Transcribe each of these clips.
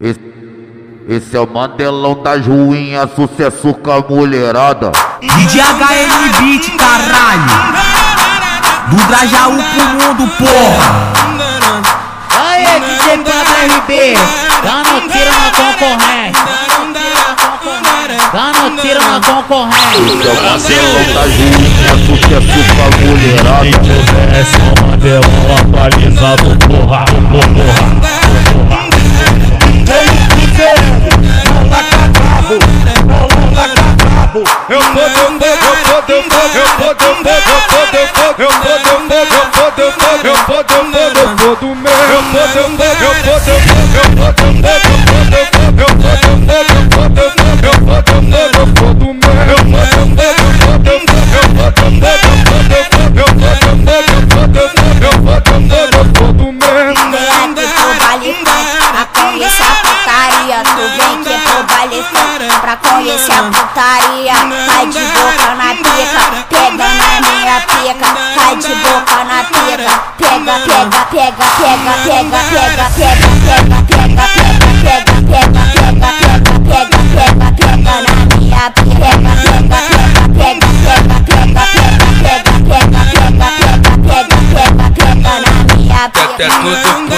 Esse, esse é o Mandelão da Juinha, sucesso com a mulherada. DJ HM Beat, caralho. Do Grajaú pro mundo, porra. Aê, DJ Panda RB, dando tiro na concorrência. Dando tiro na concorrência. Esse é o Mandelão da Juinha, sucesso com a mulherada. DJ é o Mandelão atualizado, porra, porra. Eu fogo, eu fogo, eu fogo, Pra conhecer a putaria, tu vem que é pro baile Pra conhecer a putaria, sai de boca na pica Pega na minha pica, sai de boca na pica Pega, pega, pega, pega, pega, pega, pega, pega, pega, pega, pega, pega, pega, pega, pega, pega na minha pega, Pega, pega, pega, pega, pega, pega, pega, pega, pega, pega, pega, pega, pega pega, pega, pega, pega, pega, pega na minha pica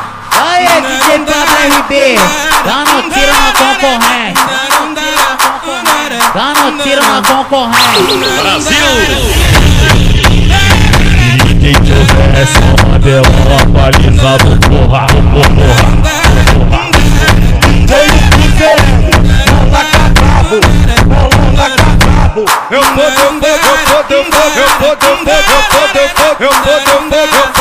Aê, DJ Pablo RB, dando tiro na concorrência. Dando tiro na concorrência. Quem tiver só mandelão atualizado, porra, porra. Eu vou, eu vou, eu vou, eu vou, eu vou, eu vou, eu vou, eu vou, eu vou, eu vou, eu vou,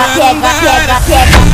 pega, pega, pega, pega.